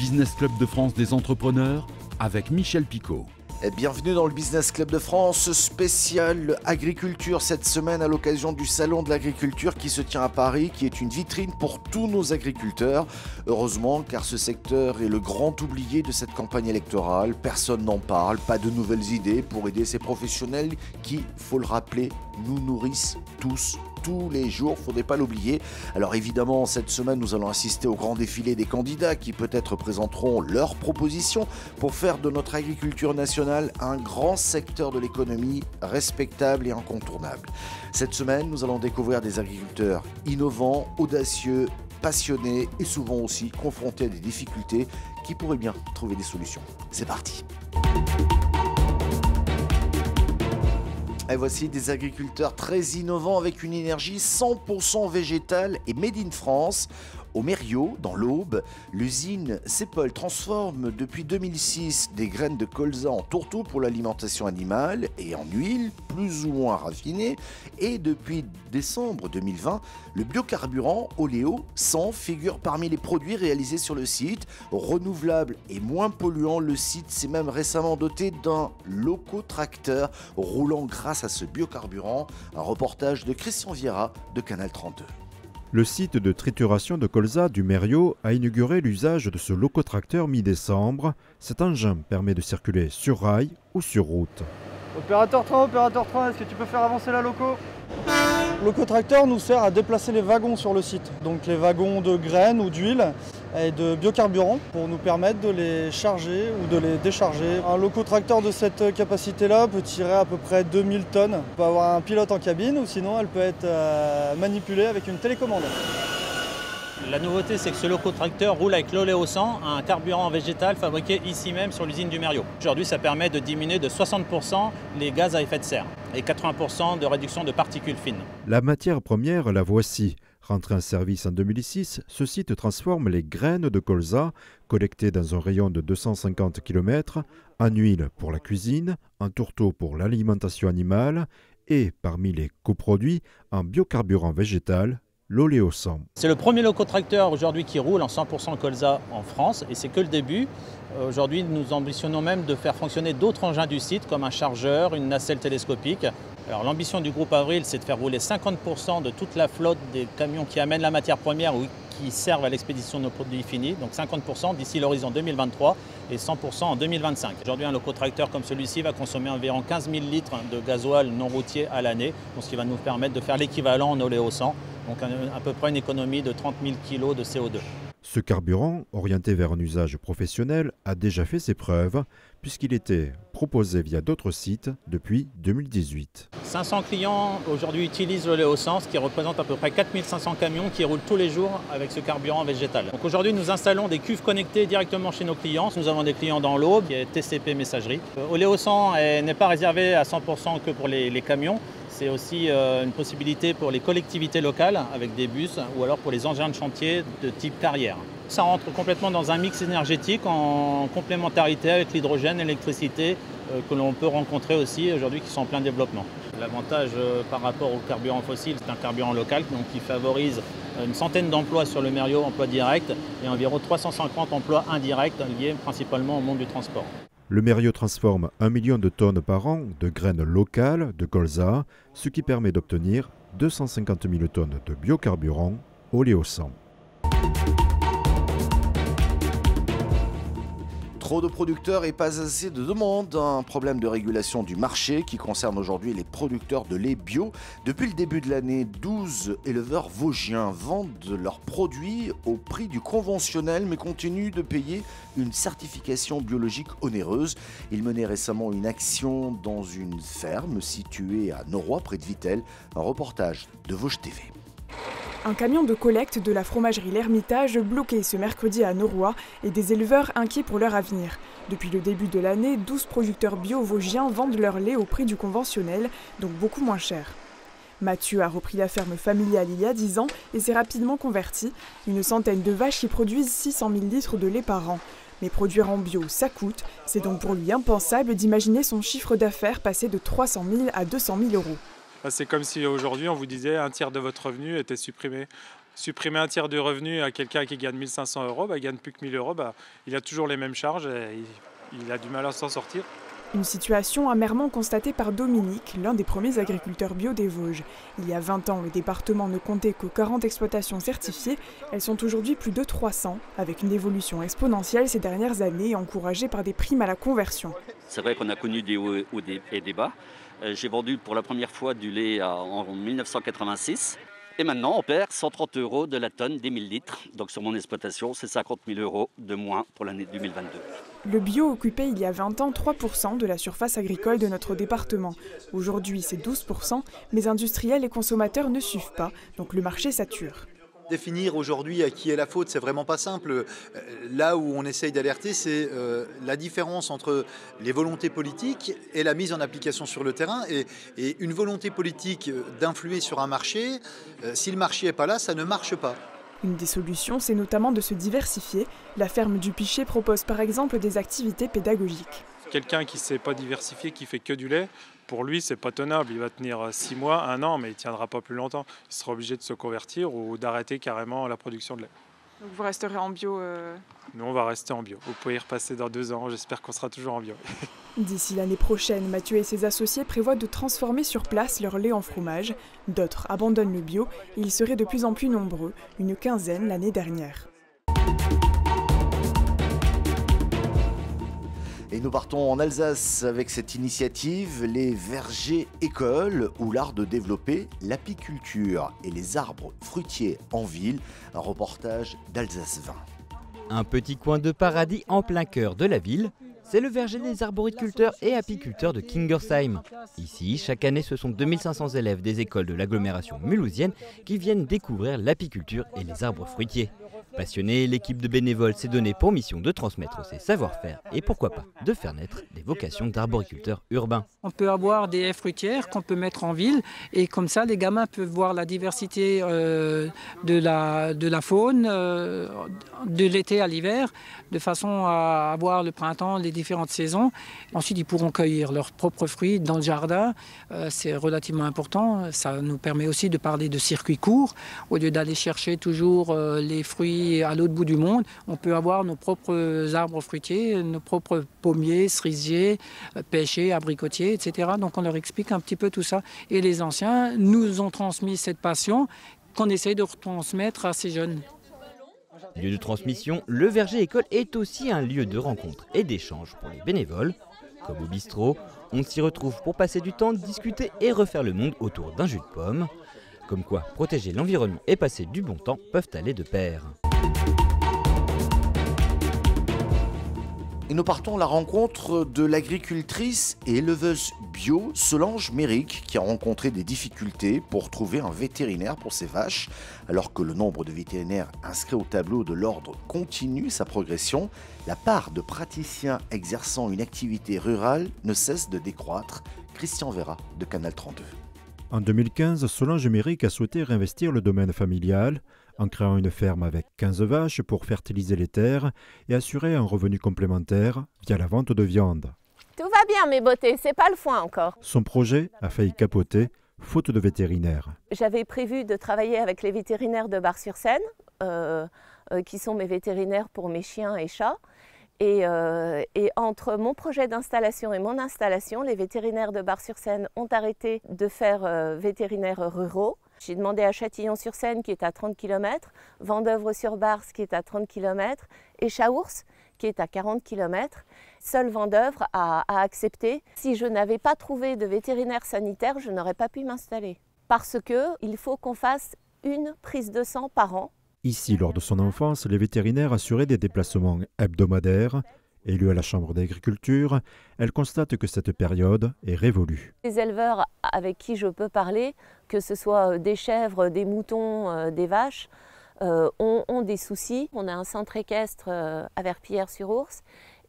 Business Club de France des entrepreneurs avec Michel Picot. Bienvenue dans le Business Club de France spécial agriculture cette semaine à l'occasion du Salon de l'agriculture qui se tient à Paris, qui est une vitrine pour tous nos agriculteurs. Heureusement, car ce secteur est le grand oublié de cette campagne électorale. Personne n'en parle, pas de nouvelles idées pour aider ces professionnels qui, faut le rappeler, nous nourrissent tous tous les jours, faudrait pas l'oublier. Alors évidemment, cette semaine, nous allons assister au grand défilé des candidats qui peut-être présenteront leurs propositions pour faire de notre agriculture nationale un grand secteur de l'économie respectable et incontournable. Cette semaine, nous allons découvrir des agriculteurs innovants, audacieux, passionnés et souvent aussi confrontés à des difficultés qui pourraient bien trouver des solutions. C'est parti. Et voici des agriculteurs très innovants avec une énergie 100% végétale et made in France. Au Mériot, dans l'Aube, l'usine Cepol transforme depuis 2006 des graines de colza en tourteaux pour l'alimentation animale et en huile plus ou moins raffinée. Et depuis décembre 2020, le biocarburant Oléo 100 figure parmi les produits réalisés sur le site. Renouvelable et moins polluant, le site s'est même récemment doté d'un locotracteur roulant grâce à ce biocarburant. Un reportage de Christian Viera de Canal 32. Le site de trituration de colza du Mériot a inauguré l'usage de ce locotracteur mi-décembre. Cet engin permet de circuler sur rail ou sur route. Opérateur train, opérateur train, est-ce que tu peux faire avancer la loco? Locotracteur nous sert à déplacer les wagons sur le site, donc les wagons de graines ou d'huile et de biocarburant pour nous permettre de les charger ou de les décharger. Un locotracteur de cette capacité-là peut tirer à peu près 2000 tonnes. On peut avoir un pilote en cabine ou sinon elle peut être euh, manipulée avec une télécommande. La nouveauté, c'est que ce locotracteur roule avec l'oléosan, un carburant végétal fabriqué ici même sur l'usine du Mériot. Aujourd'hui, ça permet de diminuer de 60% les gaz à effet de serre et 80% de réduction de particules fines. La matière première, la voici. Rentré en service en 2006, ce site transforme les graines de colza, collectées dans un rayon de 250 km, en huile pour la cuisine, en tourteau pour l'alimentation animale et, parmi les coproduits, en biocarburant végétal l'oléosan. C'est le premier locotracteur aujourd'hui qui roule en 100% colza en France et c'est que le début. Aujourd'hui, nous ambitionnons même de faire fonctionner d'autres engins du site comme un chargeur, une nacelle télescopique. L'ambition du groupe Avril, c'est de faire rouler 50% de toute la flotte des camions qui amènent la matière première ou qui servent à l'expédition de nos produits finis, donc 50% d'ici l'horizon 2023 et 100% en 2025. Aujourd'hui, un locotracteur comme celui-ci va consommer environ 15 000 litres de gasoil non routier à l'année, ce qui va nous permettre de faire l'équivalent en oléosan donc à peu près une économie de 30 000 kg de CO2. Ce carburant, orienté vers un usage professionnel, a déjà fait ses preuves puisqu'il était proposé via d'autres sites depuis 2018. 500 clients aujourd'hui utilisent le Léo-Sens qui représente à peu près 4500 camions qui roulent tous les jours avec ce carburant végétal. Donc aujourd'hui nous installons des cuves connectées directement chez nos clients. Nous avons des clients dans l'Aube qui est TCP messagerie. Oléosan n'est pas réservé à 100% que pour les, les camions. C'est aussi euh, une possibilité pour les collectivités locales avec des bus ou alors pour les engins de chantier de type carrière. Ça rentre complètement dans un mix énergétique en complémentarité avec l'hydrogène l'électricité euh, que l'on peut rencontrer aussi aujourd'hui qui sont en plein développement. L'avantage euh, par rapport au carburant fossile, c'est un carburant local qui favorise une centaine d'emplois sur le Mériot, emplois directs, et environ 350 emplois indirects liés principalement au monde du transport. Le Mériot transforme un million de tonnes par an de graines locales de colza, ce qui permet d'obtenir 250 000 tonnes de biocarburant oléosan. Trop de producteurs et pas assez de demandes. Un problème de régulation du marché qui concerne aujourd'hui les producteurs de lait bio. Depuis le début de l'année, 12 éleveurs vosgiens vendent leurs produits au prix du conventionnel mais continuent de payer une certification biologique onéreuse. Ils menaient récemment une action dans une ferme située à Noroy près de Vittel. Un reportage de Vosges TV. Un camion de collecte de la fromagerie L'Ermitage bloqué ce mercredi à Noroy et des éleveurs inquiets pour leur avenir. Depuis le début de l'année, 12 producteurs bio vosgiens vendent leur lait au prix du conventionnel, donc beaucoup moins cher. Mathieu a repris la ferme familiale il y a 10 ans et s'est rapidement converti. Une centaine de vaches y produisent 600 000 litres de lait par an. Mais produire en bio, ça coûte. C'est donc pour lui impensable d'imaginer son chiffre d'affaires passer de 300 000 à 200 000 euros. C'est comme si aujourd'hui on vous disait un tiers de votre revenu était supprimé supprimer un tiers du revenu à quelqu'un qui gagne 1500 euros, bah, il gagne plus que 1000 euros, bah, il a toujours les mêmes charges et il a du mal à s'en sortir. Une situation amèrement constatée par Dominique, l'un des premiers agriculteurs bio des Vosges. Il y a 20 ans, le département ne comptait que 40 exploitations certifiées. Elles sont aujourd'hui plus de 300, avec une évolution exponentielle ces dernières années, encouragée par des primes à la conversion. C'est vrai qu'on a connu des hauts et des bas. Euh, j'ai vendu pour la première fois du lait en 1986. Et maintenant, on perd 130 euros de la tonne des 1000 litres. Donc sur mon exploitation, c'est 50 000 euros de moins pour l'année 2022. Le bio occupait il y a 20 ans 3% de la surface agricole de notre département. Aujourd'hui, c'est 12%, mais industriels et consommateurs ne suivent pas, donc le marché sature. Définir aujourd'hui à qui est la faute, c'est vraiment pas simple. Euh, là où on essaye d'alerter, c'est euh, la différence entre les volontés politiques et la mise en application sur le terrain. Et, une volonté politique d'influer sur un marché, euh, si le marché n'est pas là, ça ne marche pas. Une des solutions, c'est notamment de se diversifier. La ferme du Pichet propose par exemple des activités pédagogiques. Quelqu'un qui ne s'est pas diversifié, qui fait que du lait, pour lui, c'est pas tenable. Il va tenir six mois, un an, mais il tiendra pas plus longtemps. Il sera obligé de se convertir ou d'arrêter carrément la production de lait. Donc vous resterez en bio euh Nous, on va rester en bio. Vous pouvez y repasser dans deux ans. J'espère qu'on sera toujours en bio. D'ici l'année prochaine, Mathieu et ses associés prévoient de transformer sur place leur lait en fromage. D'autres abandonnent le bio et ils seraient de plus en plus nombreux, une quinzaine l'année dernière. Et nous partons en Alsace avec cette initiative, les vergers écoles, ou l'art de développer l'apiculture et les arbres fruitiers en ville. Un reportage d'Alsace 20. Un petit coin de paradis en plein cœur de la ville, c'est le verger des arboriculteurs et apiculteurs de Kingersheim. Ici, chaque année, ce sont 2500 élèves des écoles de l'agglomération mulhousienne qui viennent découvrir l'apiculture et les arbres fruitiers. Passionnée, l'équipe de bénévoles s'est donnée pour mission de transmettre ses savoir-faire et pourquoi pas de faire naître des vocations d'arboriculteurs urbains. On peut avoir des haies fruitières qu'on peut mettre en ville et comme ça les gamins peuvent voir la diversité euh, de, la, de la faune euh, de l'été à l'hiver de façon à avoir le printemps, les différentes saisons. Ensuite ils pourront cueillir leurs propres fruits dans le jardin. Euh, c'est relativement important. Ça nous permet aussi de parler de circuits courts au lieu d'aller chercher toujours les fruits à l'autre bout du monde, on peut avoir nos propres arbres fruitiers, nos propres pommiers, cerisiers, pêchers, abricotiers, etc. Donc on leur explique un petit peu tout ça. Et les anciens nous ont transmis cette passion qu'on essaye de retransmettre à ces jeunes. Lieu de transmission, le Verger École est aussi un lieu de rencontre et d'échange pour les bénévoles. Comme au bistrot, on s'y retrouve pour passer du temps, discuter et refaire le monde autour d'un jus de pomme. Comme quoi, protéger l'environnement et passer du bon temps peuvent aller de pair. Et nous partons à la rencontre de l'agricultrice et éleveuse bio Solange Méric qui a rencontré des difficultés pour trouver un vétérinaire pour ses vaches. Alors que le nombre de vétérinaires inscrits au tableau de l'ordre continue sa progression, la part de praticiens exerçant une activité rurale ne cesse de décroître. Christian Vera de Canal 32. En 2015, Solange Méric a souhaité réinvestir le domaine familial en créant une ferme avec 15 vaches pour fertiliser les terres et assurer un revenu complémentaire via la vente de viande. Tout va bien mes beautés, c'est pas le foin encore. Son projet a failli capoter faute de vétérinaires. J'avais prévu de travailler avec les vétérinaires de Bar-sur-Seine, euh, euh, qui sont mes vétérinaires pour mes chiens et chats. Et, euh, et, entre mon projet d'installation et mon installation, les vétérinaires de Bar-sur-Seine ont arrêté de faire vétérinaires ruraux j'ai demandé à Châtillon-sur-Seine, qui est à 30 km, Vendeuvre-sur-Bars, qui est à 30 km, et Chaours, qui est à 40 km. Seul Vendeuvre a, a accepté. Si je n'avais pas trouvé de vétérinaire sanitaire, je n'aurais pas pu m'installer. Parce qu'il faut qu'on fasse une prise de sang par an. Ici, lors de son enfance, les vétérinaires assuraient des déplacements hebdomadaires Élue à la Chambre d'agriculture, elle constate que cette période est révolue. Les éleveurs avec qui je peux parler, que ce soit euh, des chèvres, des moutons, euh, des vaches, euh, ont, des soucis. On a un centre équestre à Verpillière-sur-Ours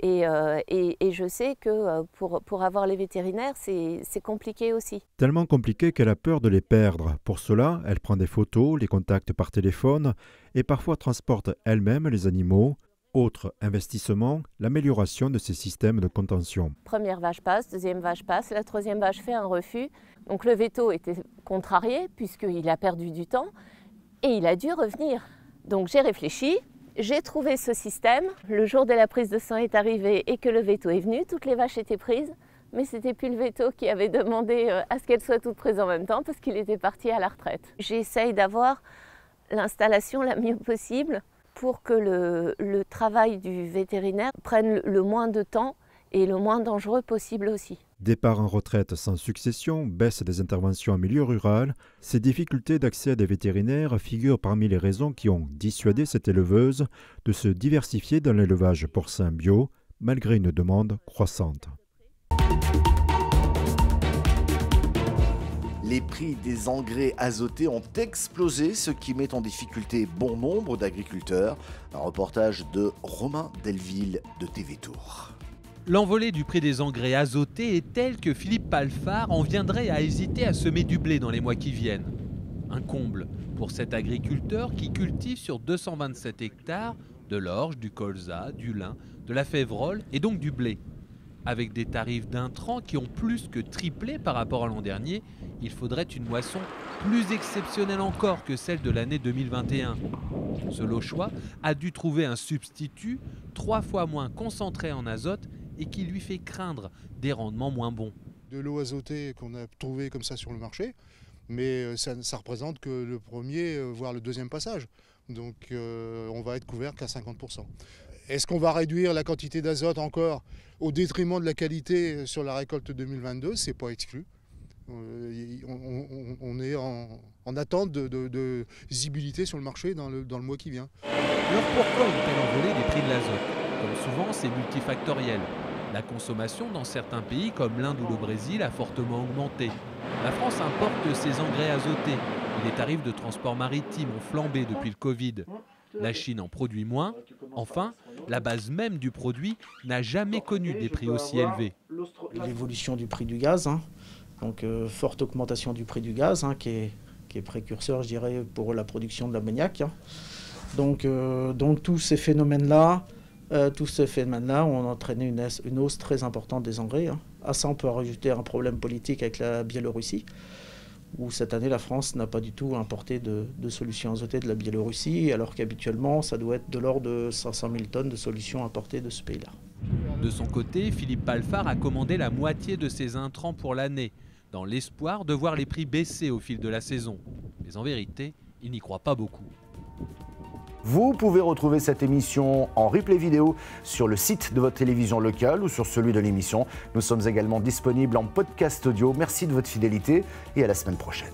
et, je sais que pour, pour avoir les vétérinaires, c'est compliqué aussi. Tellement compliqué qu'elle a peur de les perdre. Pour cela, elle prend des photos, les contacte par téléphone et parfois transporte elle-même les animaux autre investissement, l'amélioration de ces systèmes de contention. Première vache passe, deuxième vache passe, la troisième vache fait un refus. Donc le veto était contrarié puisqu'il a perdu du temps. Et il a dû revenir. Donc j'ai réfléchi, j'ai trouvé ce système. Le jour de la prise de sang est arrivé et que le veto est venu, toutes les vaches étaient prises. Mais c'était plus le veto qui avait demandé euh, à ce qu'elles soient toutes prises en même temps parce qu'il était parti à la retraite. J'essaye d'avoir l'installation la mieux possible pour que le, travail du vétérinaire prenne le moins de temps et le moins dangereux possible aussi. Départ en retraite sans succession, baisse des interventions en milieu rural, ces difficultés d'accès à des vétérinaires figurent parmi les raisons qui ont dissuadé cette éleveuse de se diversifier dans l'élevage porcin bio, malgré une demande croissante. Les prix des engrais azotés ont explosé, ce qui met en difficulté bon nombre d'agriculteurs. Un reportage de Romain Delville de TV Tour. L'envolée du prix des engrais azotés est telle que Philippe Palfard en viendrait à hésiter à semer du blé dans les mois qui viennent. Un comble pour cet agriculteur qui cultive sur 227 hectares de l'orge, du colza, du lin, de la févrole et donc du blé. Avec des tarifs d'intrants qui ont plus que triplé par rapport à l'an dernier, il faudrait une moisson plus exceptionnelle encore que celle de l'année 2021. Ce Lochois a dû trouver un substitut trois fois moins concentré en azote et qui lui fait craindre des rendements moins bons. De l'eau azotée qu'on a trouvée comme ça sur le marché, mais euh, ça, ne représente que le premier, euh, voire le deuxième passage. Donc euh, on va être couvert qu'à 50%. Est-ce qu'on va réduire la quantité d'azote encore au détriment de la qualité sur la récolte 2022 C'est pas exclu. Euh, on, est en, attente de, visibilité sur le marché dans le, mois qui vient. Alors pourquoi une telle envolée des prix de l'azote? Comme souvent, c'est multifactoriel. La consommation dans certains pays comme l'Inde ou le Brésil a fortement augmenté. La France importe ses engrais azotés. Les tarifs de transport maritime ont flambé depuis le Covid. La Chine en produit moins. Enfin, la base même du produit n'a jamais connu des prix aussi élevés. L'évolution du prix du gaz, hein. donc euh, forte augmentation du prix du gaz, hein, qui, est, précurseur, je dirais, pour la production de l'ammoniac. Hein. Donc, euh, donc tous ces phénomènes-là, euh, tous ces phénomènes-là ont entraîné une, une, hausse très importante des engrais. À ça, on peut rajouter un problème politique avec la Biélorussie où cette année la France n'a pas du tout importé de, solutions azotées de la Biélorussie, alors qu'habituellement ça doit être de l'ordre de 500 000 tonnes de solutions importées de ce pays-là. De son côté, Philippe Palfard a commandé la moitié de ses intrants pour l'année, dans l'espoir de voir les prix baisser au fil de la saison. Mais en vérité, il n'y croit pas beaucoup. Vous pouvez retrouver cette émission en replay vidéo sur le site de votre télévision locale ou sur celui de l'émission. Nous sommes également disponibles en podcast audio. Merci de votre fidélité et à la semaine prochaine.